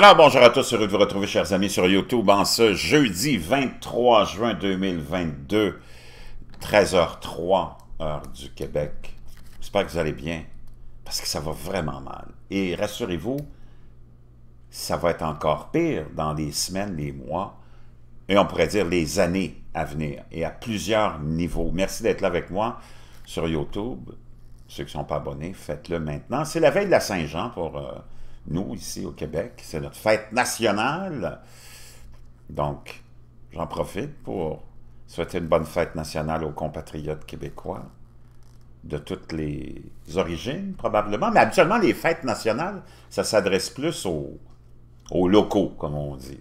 Alors, bonjour à tous, heureux de vous retrouver, chers amis, sur YouTube en ce jeudi 23 juin 2022, 13h03, heure du Québec. J'espère que vous allez bien, parce que ça va vraiment mal. Et rassurez-vous, ça va être encore pire dans les semaines, les mois, et on pourrait dire les années à venir, et à plusieurs niveaux. Merci d'être là avec moi sur YouTube. Ceux qui ne sont pas abonnés, faites-le maintenant. C'est la veille de la Saint-Jean pour... Euh, nous, ici au Québec. C'est notre fête nationale. Donc, j'en profite pour souhaiter une bonne fête nationale aux compatriotes québécois de toutes les origines, probablement. Mais habituellement, les fêtes nationales, ça s'adresse plus aux, locaux, comme on dit.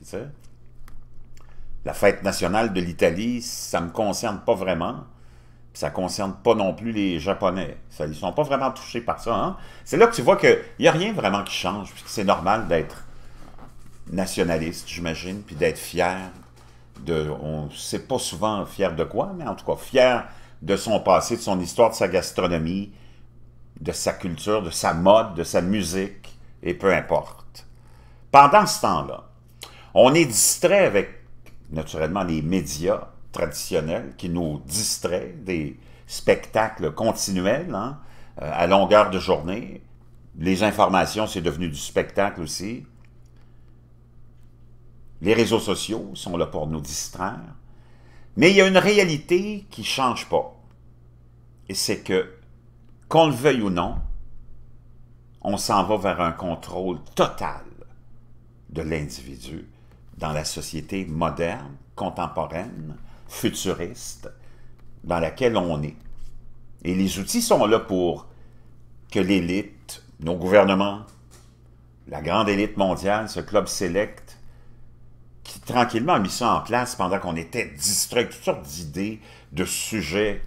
La fête nationale de l'Italie, ça ne me concerne pas vraiment ça ne concerne pas non plus les Japonais. ils ne sont pas vraiment touchés par ça. Hein. C'est là que tu vois qu'il n'y a rien vraiment qui change, puisque c'est normal d'être nationaliste, j'imagine, puis d'être fier de... On ne sait pas souvent fier de quoi, mais en tout cas, fier de son passé, de son histoire, de sa gastronomie, de sa culture, de sa mode, de sa musique, et peu importe. Pendant ce temps-là, on est distrait avec, naturellement, les médias, traditionnel qui nous distrait des spectacles continuels hein, euh, à longueur de journée. Les informations, c'est devenu du spectacle aussi. Les réseaux sociaux sont là pour nous distraire. Mais il y a une réalité qui ne change pas. Et c'est que, qu'on le veuille ou non, on s'en va vers un contrôle total de l'individu dans la société moderne, contemporaine, futuriste dans laquelle on est. Et les outils sont là pour que l'élite, nos gouvernements, la grande élite mondiale, ce club select, qui tranquillement a mis ça en place pendant qu'on était distrait, toutes sortes d'idées, de sujets,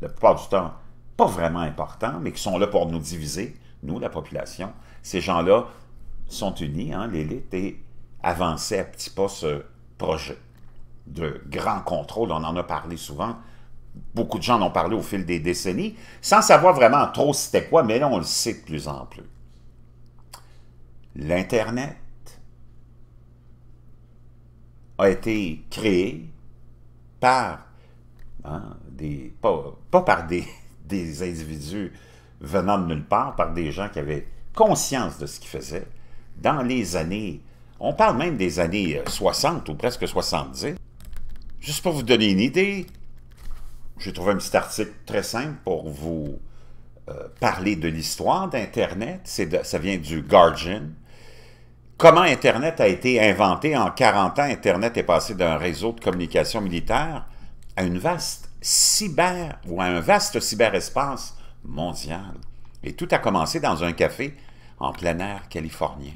la plupart du temps, pas vraiment importants, mais qui sont là pour nous diviser, nous, la population. Ces gens-là sont unis, hein, l'élite, et avançaient à petits pas ce projet de grand contrôle, on en a parlé souvent, beaucoup de gens en ont parlé au fil des décennies, sans savoir vraiment trop c'était quoi, mais là on le sait de plus en plus. L'Internet a été créé par, hein, des, pas, par des, des individus venant de nulle part, par des gens qui avaient conscience de ce qu'ils faisaient dans les années, on parle même des années 60 ou presque 70, Juste pour vous donner une idée, j'ai trouvé un petit article très simple pour vous euh, parler de l'histoire d'Internet. Ça vient du Guardian. Comment Internet a été inventé en 40 ans? Internet est passé d'un réseau de communication militaire à une vaste cyber ou à un vaste cyberespace mondial. Et tout a commencé dans un café en plein air californien.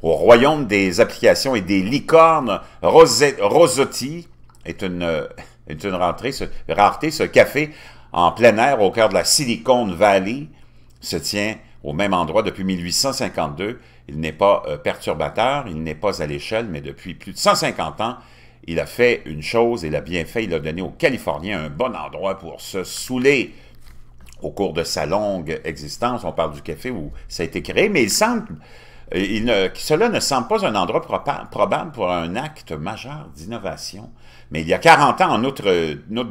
Au royaume des applications et des licornes, Rosotti est une, euh, rareté. Ce café en plein air au cœur de la Silicon Valley se tient au même endroit depuis 1852. Il n'est pas euh, perturbateur, il n'est pas à l'échelle, mais depuis plus de 150 ans, il a fait une chose, il a bien fait, il a donné aux Californiens un bon endroit pour se saouler. Au cours de sa longue existence, on parle du café où ça a été créé, mais il semble cela ne semble pas un endroit probable pour un acte majeur d'innovation. Mais il y a 40 ans, en août,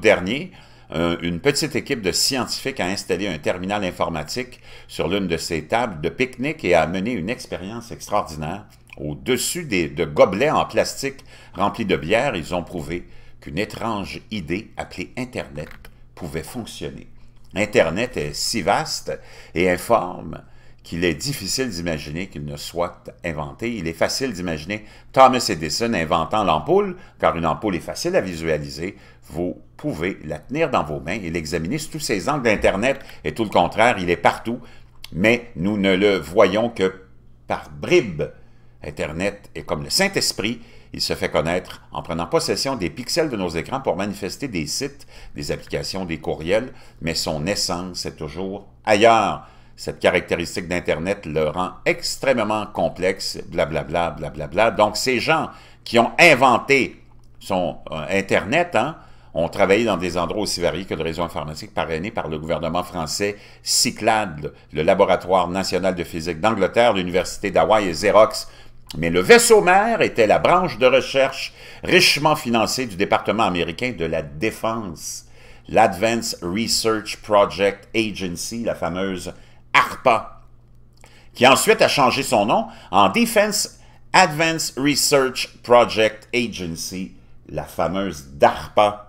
dernier, une petite équipe de scientifiques a installé un terminal informatique sur l'une de ces tables de pique-nique et a mené une expérience extraordinaire. Au-dessus de gobelets en plastique remplis de bière, ils ont prouvé qu'une étrange idée appelée Internet pouvait fonctionner. Internet est si vaste et informe qu'il est difficile d'imaginer qu'il ne soit inventé. Il est facile d'imaginer Thomas Edison inventant l'ampoule, car une ampoule est facile à visualiser. Vous pouvez la tenir dans vos mains et l'examiner sous tous ses angles d'Internet, et tout le contraire, il est partout, mais nous ne le voyons que par bribes. Internet est comme le Saint-Esprit, il se fait connaître en prenant possession des pixels de nos écrans pour manifester des sites, des applications, des courriels, mais son essence est toujours ailleurs. Cette caractéristique d'Internet le rend extrêmement complexe, blablabla, blablabla. Donc, ces gens qui ont inventé son euh, Internet, hein, ont travaillé dans des endroits aussi variés que le réseau informatique parrainé par le gouvernement français, Cyclade, le Laboratoire national de physique d'Angleterre, l'Université d'Hawaï et Xerox Mais le vaisseau mère était la branche de recherche richement financée du département américain de la Défense, l'Advanced Research Project Agency, la fameuse ARPA, qui ensuite a changé son nom en Defense Advanced Research Project Agency, la fameuse DARPA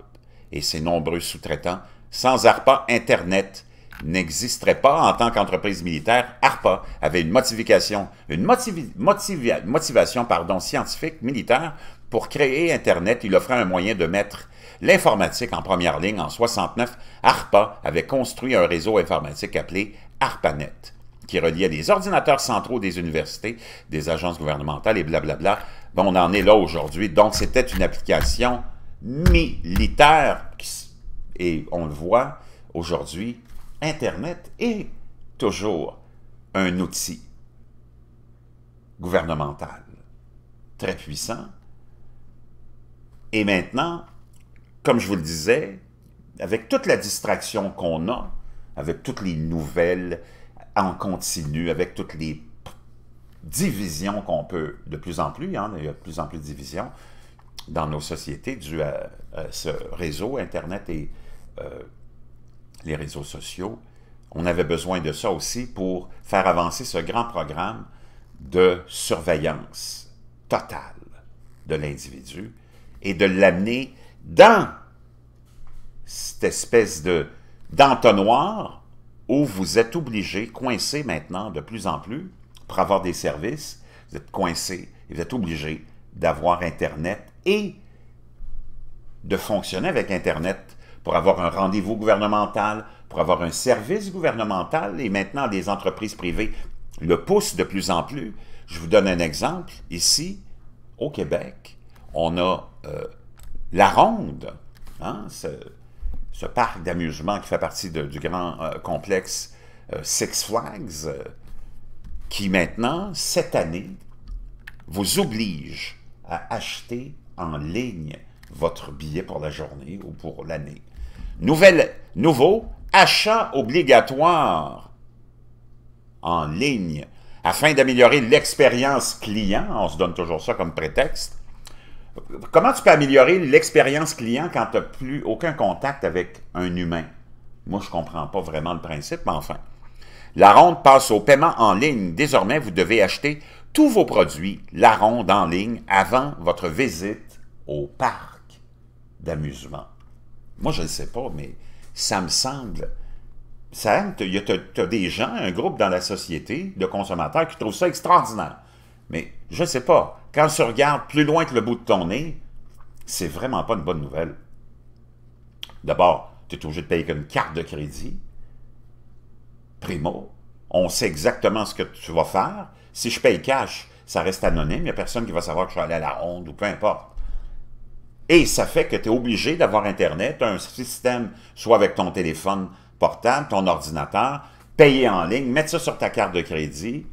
et ses nombreux sous-traitants. Sans ARPA, Internet n'existerait pas en tant qu'entreprise militaire. ARPA avait une motivation, une motivation scientifique militaire pour créer Internet. Il offrait un moyen de mettre l'informatique en première ligne. En 69, ARPA avait construit un réseau informatique appelé ARPANET qui reliait les ordinateurs centraux des universités, des agences gouvernementales et blablabla. Bon, on en est là aujourd'hui. Donc, c'était une application militaire et on le voit aujourd'hui, Internet est toujours un outil gouvernemental très puissant. Et maintenant, comme je vous le disais, avec toute la distraction qu'on a, avec toutes les nouvelles en continu, avec toutes les divisions qu'on peut, de plus en plus, hein, il y a de plus en plus de divisions dans nos sociétés dû à, ce réseau, Internet et euh, les réseaux sociaux. On avait besoin de ça aussi pour faire avancer ce grand programme de surveillance totale de l'individu et de l'amener dans cette espèce de d'entonnoir où vous êtes obligé, coincé maintenant de plus en plus, pour avoir des services, vous êtes coincé et vous êtes obligé d'avoir Internet et de fonctionner avec Internet pour avoir un rendez-vous gouvernemental, pour avoir un service gouvernemental, et maintenant les entreprises privées le poussent de plus en plus. Je vous donne un exemple. Ici, au Québec, on a euh, la Ronde, hein, parc d'amusement qui fait partie du grand euh, complexe euh, Six Flags, qui maintenant, cette année, vous oblige à acheter en ligne votre billet pour la journée ou pour l'année. Nouvelle, nouveau, achat obligatoire en ligne afin d'améliorer l'expérience client. On se donne toujours ça comme prétexte. Comment tu peux améliorer l'expérience client quand tu n'as plus aucun contact avec un humain? Moi, je ne comprends pas vraiment le principe, mais enfin. La ronde passe au paiement en ligne. Désormais, vous devez acheter tous vos produits, la ronde en ligne, avant votre visite au parc d'amusement. Moi, je ne sais pas, mais ça me semble... Ça, tu as, des gens, un groupe dans la société de consommateurs qui trouvent ça extraordinaire. Mais je ne sais pas, quand tu regardes plus loin que le bout de ton nez, c'est vraiment pas une bonne nouvelle. D'abord, tu es obligé de payer une carte de crédit. Primo, on sait exactement ce que tu vas faire. Si je paye cash, ça reste anonyme, il n'y a personne qui va savoir que je suis allé à la ronde ou peu importe. Et ça fait que tu es obligé d'avoir Internet, un système, soit avec ton téléphone portable, ton ordinateur, payer en ligne, mettre ça sur ta carte de crédit.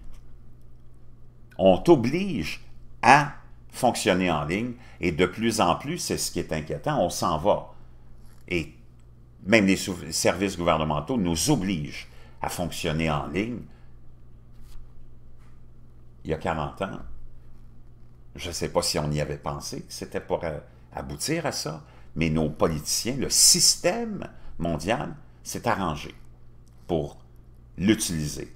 On t'oblige à fonctionner en ligne et de plus en plus, c'est ce qui est inquiétant, on s'en va. Et même les services gouvernementaux nous obligent à fonctionner en ligne. Il y a 40 ans, je ne sais pas si on y avait pensé, c'était pour euh, aboutir à ça, mais nos politiciens, le système mondial s'est arrangé pour l'utiliser.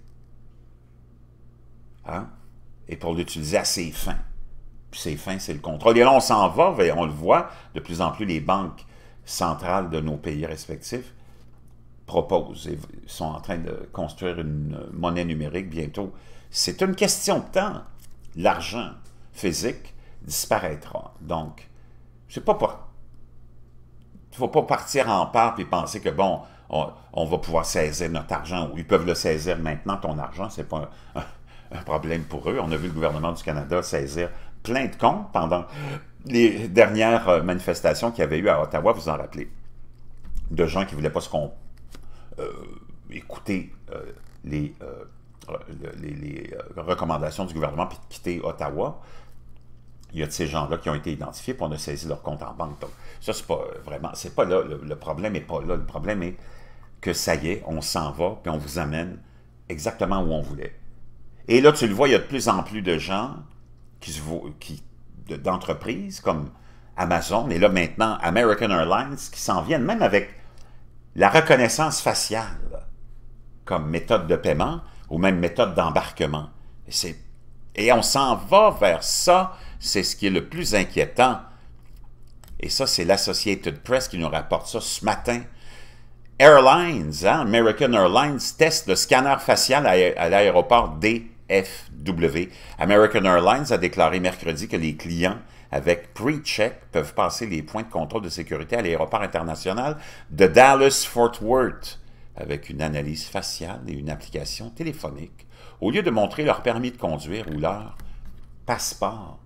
Hein? Et pour l'utiliser à ses fins. Puis ses fins, c'est le contrôle. Et là, on s'en va, on le voit, de plus en plus les banques centrales de nos pays respectifs proposent et sont en train de construire une monnaie numérique bientôt. C'est une question de temps. L'argent physique disparaîtra. Donc, c'est pas. Il ne faut pas partir en part et penser que, bon, on, va pouvoir saisir notre argent, ou ils peuvent le saisir maintenant, ton argent, c'est pas un, problème pour eux. On a vu le gouvernement du Canada saisir plein de comptes pendant les dernières euh, manifestations qu'il y avait eu à Ottawa, vous en rappelez, de gens qui ne voulaient pas se euh, écouter euh, les, les, recommandations du gouvernement puis quitter Ottawa il y a de ces gens-là qui ont été identifiés, pour on a saisi leur compte en banque. Donc, ça, c'est pas euh, vraiment, c'est pas là, le, problème n'est pas là. Le problème est que ça y est, on s'en va, puis on vous amène exactement où on voulait. Et là, tu le vois, il y a de plus en plus de gens qui, d'entreprises comme Amazon et là maintenant American Airlines qui s'en viennent même avec la reconnaissance faciale comme méthode de paiement ou même méthode d'embarquement. Et, on s'en va vers ça, c'est ce qui est le plus inquiétant. Et ça, c'est l'Associated Press qui nous rapporte ça ce matin. Airlines, hein, American Airlines teste le scanner facial à l'aéroport DFW. American Airlines a déclaré mercredi que les clients avec pre-check peuvent passer les points de contrôle de sécurité à l'aéroport international de Dallas-Fort Worth avec une analyse faciale et une application téléphonique au lieu de montrer leur permis de conduire ou leur passeport.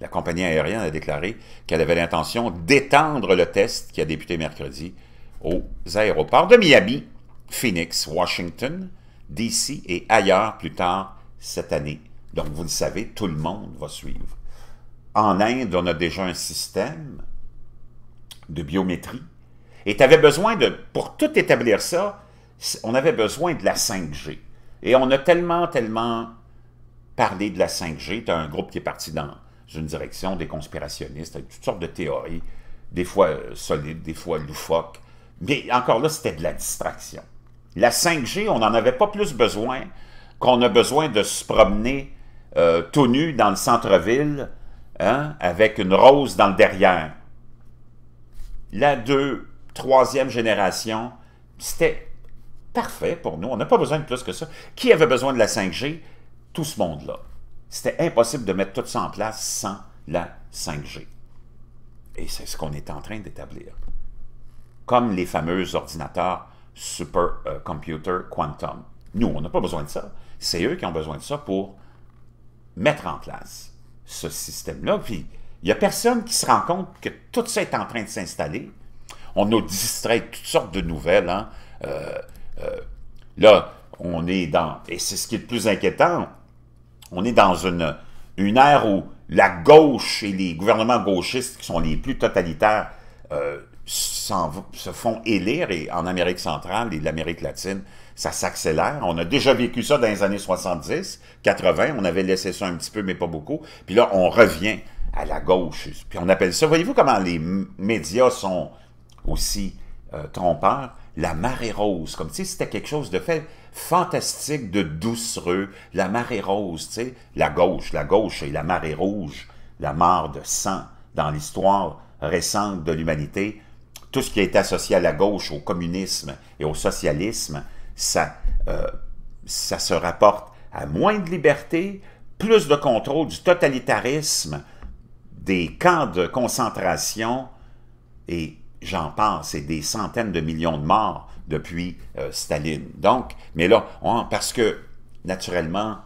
La compagnie aérienne a déclaré qu'elle avait l'intention d'étendre le test qui a débuté mercredi aux aéroports de Miami, Phoenix, Washington, DC et ailleurs plus tard cette année. Donc, vous le savez, tout le monde va suivre. En Inde, on a déjà un système de biométrie. Et tu avais besoin de, pour tout établir ça, on avait besoin de la 5G. Et on a tellement, tellement parlé de la 5G. Tu as un groupe qui est parti dans une direction, des conspirationnistes, avec toutes sortes de théories, des fois euh, solides, des fois loufoques. Mais encore là, c'était de la distraction. La 5G, on n'en avait pas plus besoin qu'on a besoin de se promener euh, tout nu dans le centre-ville hein, avec une rose dans le derrière. La deux, troisième génération, c'était parfait pour nous. On n'a pas besoin de plus que ça. Qui avait besoin de la 5G? Tout ce monde-là. C'était impossible de mettre tout ça en place sans la 5G. Et c'est ce qu'on est en train d'établir. Comme les fameux ordinateurs supercomputer euh, quantum. Nous, on n'a pas besoin de ça. C'est eux qui ont besoin de ça pour mettre en place ce système-là. Puis, il n'y a personne qui se rend compte que tout ça est en train de s'installer. On nous distrait toutes sortes de nouvelles. Hein. Euh, euh, là, on est dans... Et c'est ce qui est le plus inquiétant on est dans une, une ère où la gauche et les gouvernements gauchistes, qui sont les plus totalitaires, euh, se font élire, et en Amérique centrale et l'Amérique latine, ça s'accélère. On a déjà vécu ça dans les années 70, 80, on avait laissé ça un petit peu, mais pas beaucoup. Puis là, on revient à la gauche. Puis on appelle ça, voyez-vous comment les médias sont aussi euh, trompeurs? La marée rose, comme si c'était quelque chose de fantastique de doucereux, la marée rose, tu sais, la gauche, la gauche et la marée rouge, la mare de sang dans l'histoire récente de l'humanité, tout ce qui est associé à la gauche, au communisme et au socialisme, ça, euh, ça se rapporte à moins de liberté, plus de contrôle du totalitarisme, des camps de concentration, et j'en pense, et des centaines de millions de morts depuis euh, Staline. Donc, mais là, parce que, naturellement,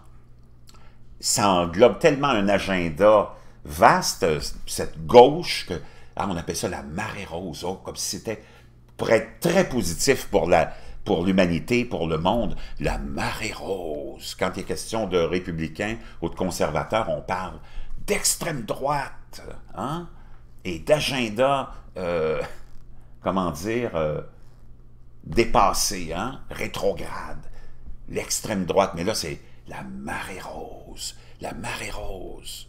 ça englobe tellement un agenda vaste, cette gauche, que ah, on appelle ça la marée rose, oh, comme si c'était pour être très positif pour la pour l'humanité, pour le monde, la marée rose. Quand il est question de républicains ou de conservateurs, on parle d'extrême droite, hein? et d'agenda, euh, comment dire, euh, dépassé, hein? rétrograde, l'extrême droite. Mais là, c'est la marée rose, la marée rose.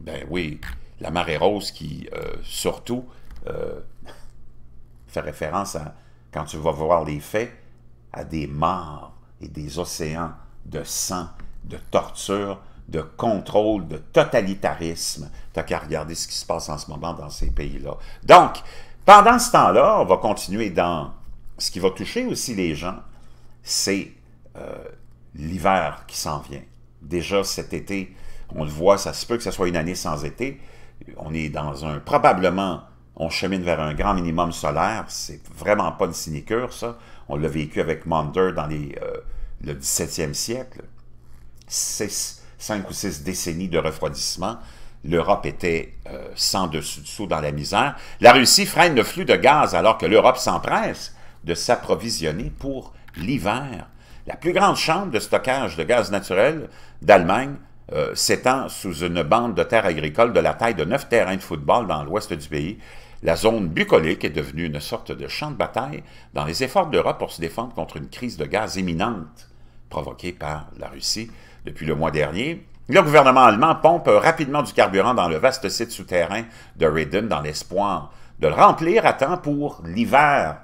Ben oui, la marée rose qui, euh, surtout, fait référence à, quand tu vas voir les faits, à des morts et des océans de sang, de torture, de contrôle, de totalitarisme. Tu qu'à regarder ce qui se passe en ce moment dans ces pays-là. Donc, pendant ce temps-là, on va continuer dans ce qui va toucher aussi les gens, c'est euh, l'hiver qui s'en vient. Déjà cet été, on le voit, ça se peut que ce soit une année sans été. On est dans un, probablement, on chemine vers un grand minimum solaire. C'est vraiment pas une sinicure, ça. On l'a vécu avec Maunder dans euh, le 17e siècle. cinq ou six décennies de refroidissement. L'Europe était euh, sans dessus-dessous dans la misère. La Russie freine le flux de gaz alors que l'Europe s'empresse de s'approvisionner pour l'hiver. La plus grande chambre de stockage de gaz naturel d'Allemagne euh, s'étend sous une bande de terres agricoles de la taille de neuf terrains de football dans l'ouest du pays. La zone bucolique est devenue une sorte de champ de bataille dans les efforts d'Europe pour se défendre contre une crise de gaz imminente provoquée par la Russie. Depuis le mois dernier, Le gouvernement allemand pompe rapidement du carburant dans le vaste site souterrain de Reden dans l'espoir de le remplir à temps pour l'hiver.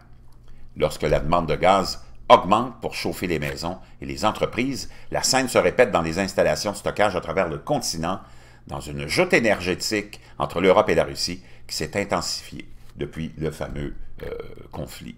Lorsque la demande de gaz augmente pour chauffer les maisons et les entreprises, la scène se répète dans les installations de stockage à travers le continent, dans une joute énergétique entre l'Europe et la Russie s'est intensifiée depuis le fameux euh, conflit.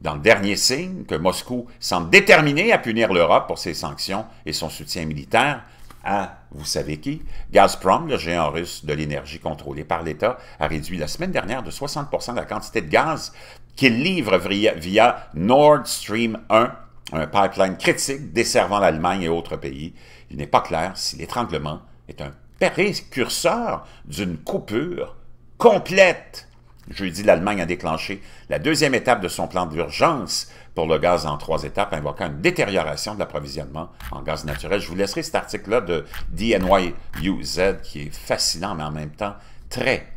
Dans le dernier signe que Moscou semble déterminé à punir l'Europe pour ses sanctions et son soutien militaire, à, vous savez qui, Gazprom, le géant russe de l'énergie contrôlé par l'État, a réduit la semaine dernière de 60% la quantité de gaz qu'il livre via Nord Stream 1, un pipeline critique desservant l'Allemagne et autres pays. Il n'est pas clair si l'étranglement est un précurseur d'une coupure complète. Jeudi, l'Allemagne a déclenché la deuxième étape de son plan d'urgence pour le gaz en trois étapes, invoquant une détérioration de l'approvisionnement en gaz naturel. Je vous laisserai cet article-là de DNYUZ qui est fascinant, mais en même temps très,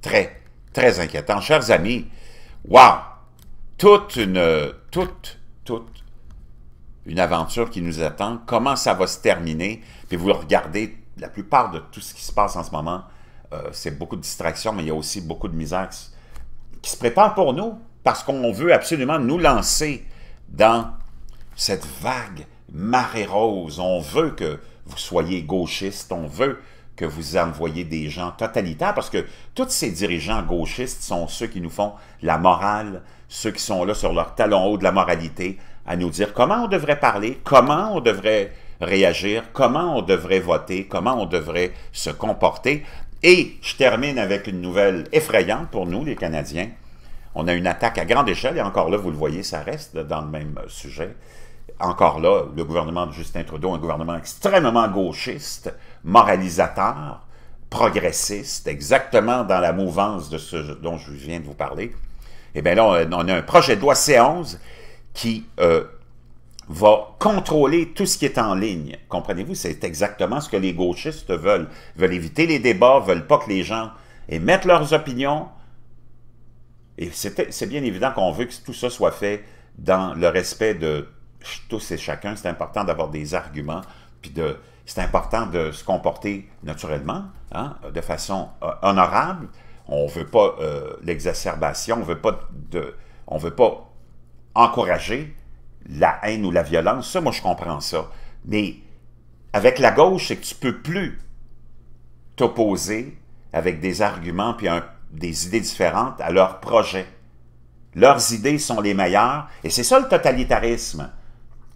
très, très inquiétant. Chers amis, wow! Toute une, toute, toute une aventure qui nous attend. Comment ça va se terminer? Puis vous regardez la plupart de tout ce qui se passe en ce moment, euh, c'est beaucoup de distractions, mais il y a aussi beaucoup de misère qui se prépare pour nous parce qu'on veut absolument nous lancer dans cette vague marée rose. On veut que vous soyez gauchiste, on veut que vous envoyez des gens totalitaires, parce que tous ces dirigeants gauchistes sont ceux qui nous font la morale, ceux qui sont là sur leur talon haut de la moralité, à nous dire comment on devrait parler, comment on devrait réagir, comment on devrait voter, comment on devrait se comporter. Et je termine avec une nouvelle effrayante pour nous, les Canadiens. On a une attaque à grande échelle, et encore là, vous le voyez, ça reste dans le même sujet. Encore là, le gouvernement de Justin Trudeau, un gouvernement extrêmement gauchiste, moralisateur, progressiste, exactement dans la mouvance de ce dont je viens de vous parler. Eh bien là, on a un projet de loi C11 qui euh, va contrôler tout ce qui est en ligne. Comprenez-vous, c'est exactement ce que les gauchistes veulent. Veulent éviter les débats, veulent pas que les gens émettent leurs opinions, et c'est bien évident qu'on veut que tout ça soit fait dans le respect de tous et chacun. C'est important d'avoir des arguments, puis c'est important de se comporter naturellement, hein, de façon euh, honorable. On ne veut pas euh, l'exacerbation, on on veut pas encourager la haine ou la violence. Ça, moi, je comprends ça. Mais avec la gauche, c'est que tu peux plus t'opposer avec des arguments puis des idées différentes à leur projet. Leurs idées sont les meilleures, et c'est ça le totalitarisme.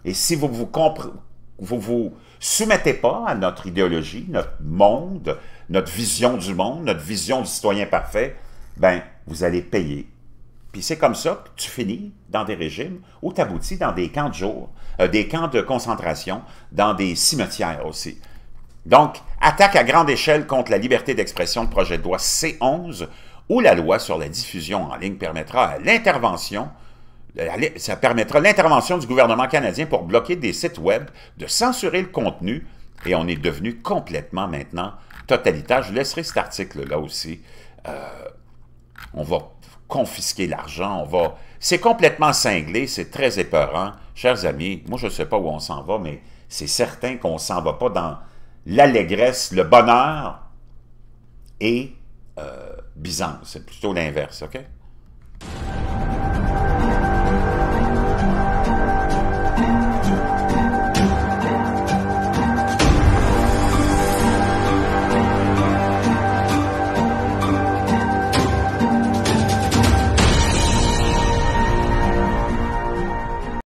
Et si vous vous, vous vous soumettez pas à notre idéologie, notre monde, notre vision du monde, notre vision du citoyen parfait, ben, vous allez payer. Puis c'est comme ça que tu finis dans des régimes où tu aboutis dans des camps de jour, euh, des camps de concentration, dans des cimetières aussi. Donc, attaque à grande échelle contre la liberté d'expression, de projet de loi C11, où la loi sur la diffusion en ligne permettra l'intervention ça permettra l'intervention du gouvernement canadien pour bloquer des sites web, de censurer le contenu, et on est devenu complètement maintenant totalitaire. Je laisserai cet article-là aussi. Euh, on va confisquer l'argent, on va... C'est complètement cinglé, c'est très épeurant. Chers amis, moi je ne sais pas où on s'en va, mais c'est certain qu'on ne s'en va pas dans l'allégresse, le bonheur et euh, Byzance. C'est plutôt l'inverse, OK?